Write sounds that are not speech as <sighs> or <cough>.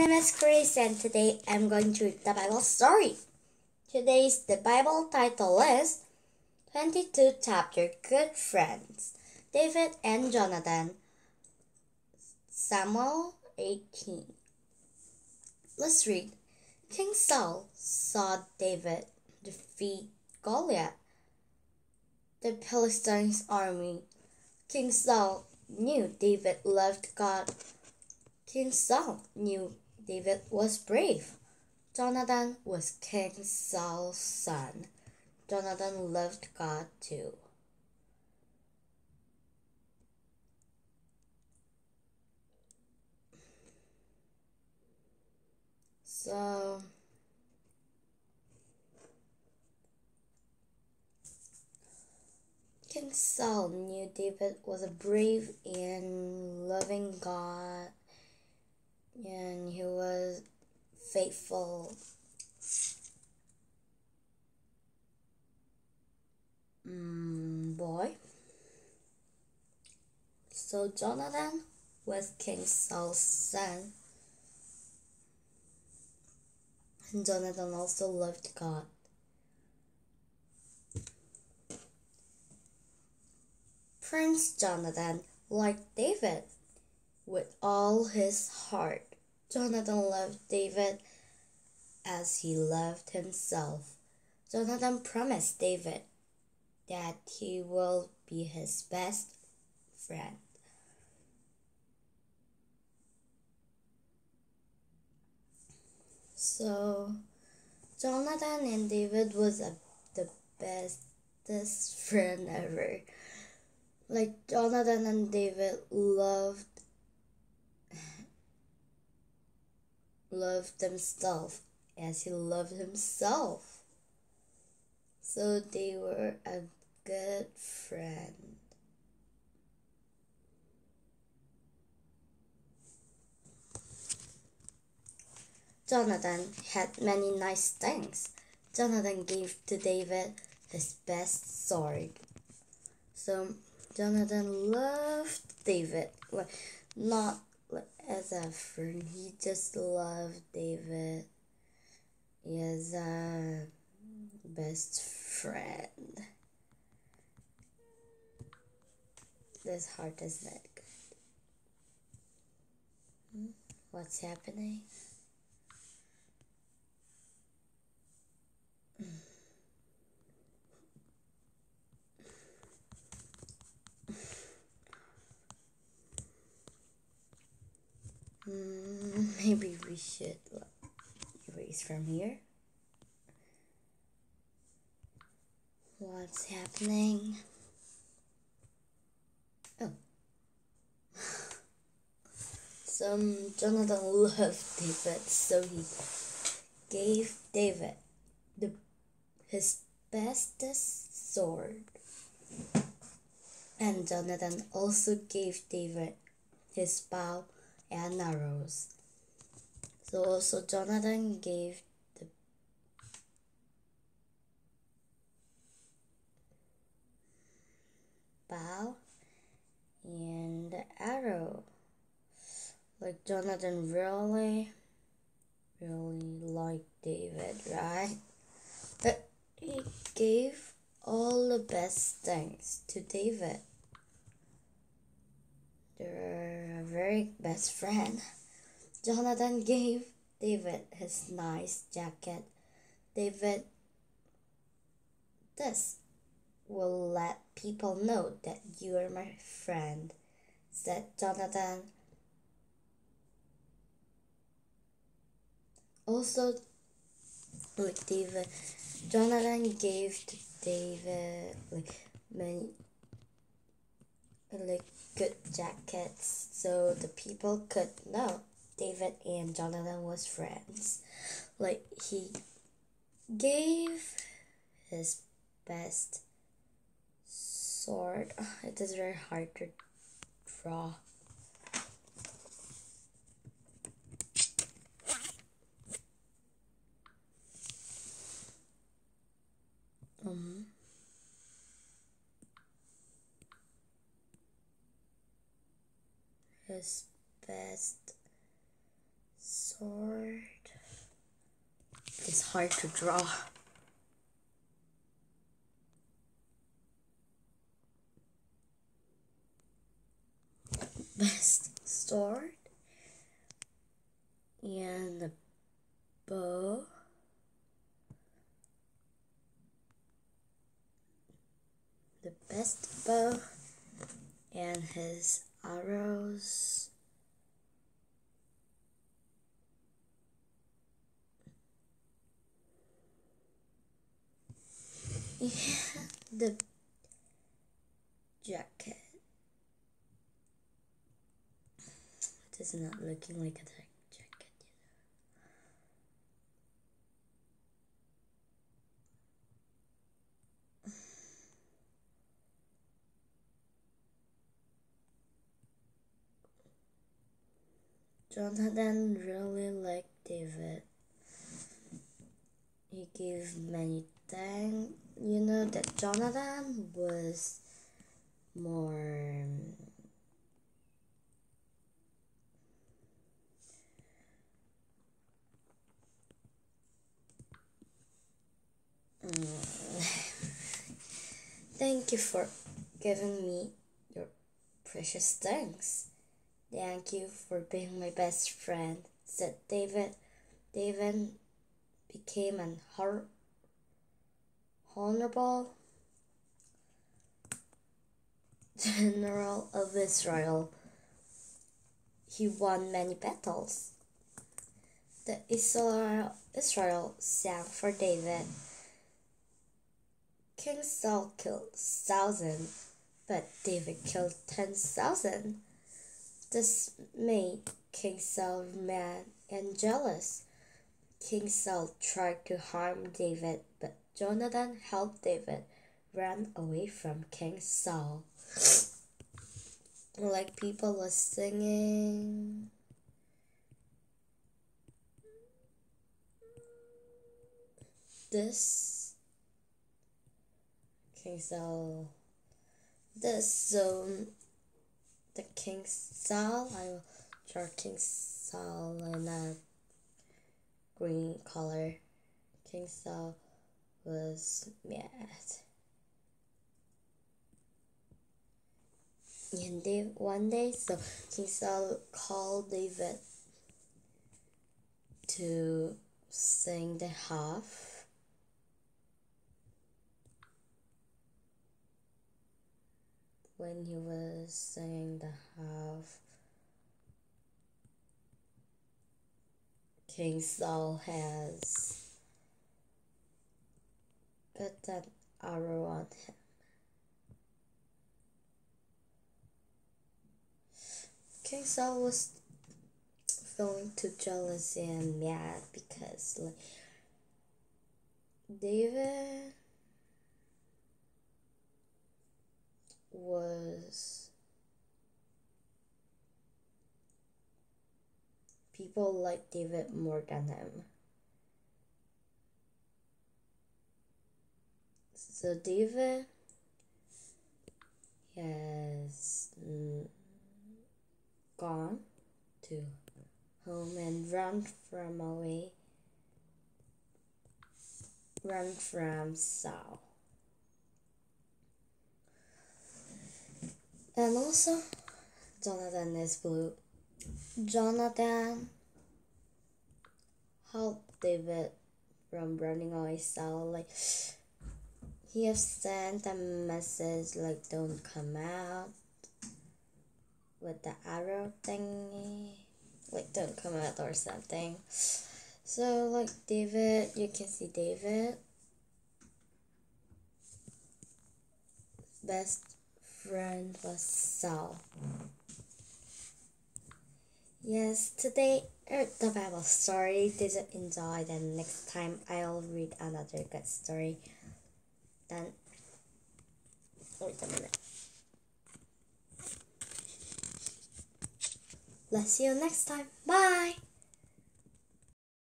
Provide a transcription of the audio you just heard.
name is Chris and today I'm going to read the Bible story. Today's the Bible title is 22 chapter Good Friends. David and Jonathan. Samuel 18. Let's read. King Saul saw David defeat Goliath, the Philistines' army. King Saul knew David loved God King Saul knew David was brave. Jonathan was King Saul's son. Jonathan loved God too. So, King Saul knew David was a brave and loving God and he was faithful. Mm, boy. So Jonathan was King Saul's son. And Jonathan also loved God. Prince Jonathan liked David with all his heart. Jonathan loved David as he loved himself. Jonathan promised David that he will be his best friend. So, Jonathan and David was a, the bestest friend ever. Like Jonathan and David loved loved themselves as he loved himself. So they were a good friend. Jonathan had many nice things. Jonathan gave to David his best sword. So Jonathan loved David. Well, not as a friend. He just loved David. He is a best friend. This heart is not good. Hmm? What's happening? Mm, <laughs> maybe we should erase from here. What's happening? Oh. <laughs> Some Jonathan loved David, so he gave David the his bestest sword. And Jonathan also gave David his bow and arrows. So also Jonathan gave the bow and the arrow. Like Jonathan really, really liked David, right? But he gave all the best things to David. They're a very best friend. Jonathan gave David his nice jacket. David, this will let people know that you are my friend, said Jonathan. Also, like David, Jonathan gave to David like many like good jackets so the people could know David and Jonathan was friends. Like he gave his best sword. <sighs> It is very hard to draw. Um, his best sword. It's hard to draw. Best sword and the bow. The best bow and his arrows. Yeah, <laughs> the jacket. It is not looking like a jacket. Jonathan really liked David. He gave many thanks. You know that Jonathan was more um, <laughs> Thank you for giving me your precious things. Thank you for being my best friend, said David. David became an honorable general of Israel. He won many battles. The Israel, Israel sang for David. King Saul killed thousand, but David killed ten thousand. This made King Saul mad and jealous. King Saul tried to harm David, but Jonathan helped David run away from King Saul. <sniffs> Like people were singing. This King Saul. This zone, the King Saul. I will draw King Saul in a green color. King Saul was mad. And they, one day, so King Saul called David to sing the half. When he was singing the half, King Saul has put that arrow on him. King Saul was feeling too jealous and mad because like David was people like David more than him. So David has gone to home and run from away, run from Saul. And also, Jonathan is blue. Jonathan helped David from running away Saul. Like he has sent a message like don't come out with the arrow thingy. Like don't come out or something. So like David, you can see David. Best friend was. Yes, today er, the Bible story. Did you enjoy? Then next time I'll read another good story. Then wait a minute. Let's see you next time. Bye.